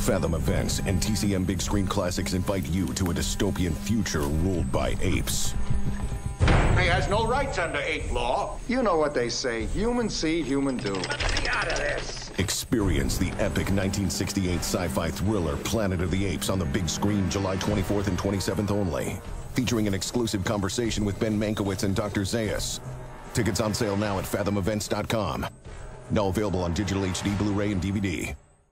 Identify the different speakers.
Speaker 1: Fathom Events and TCM Big Screen Classics invite you to a dystopian future ruled by apes.
Speaker 2: He has no rights under ape law.
Speaker 3: You know what they say. Human see, human do.
Speaker 2: Let me out of this.
Speaker 1: Experience the epic 1968 sci-fi thriller Planet of the Apes on the big screen July 24th and 27th only. Featuring an exclusive conversation with Ben Mankiewicz and Dr. Zaius. Tickets on sale now at fathomevents.com. Now available on digital HD, Blu-ray, and DVD.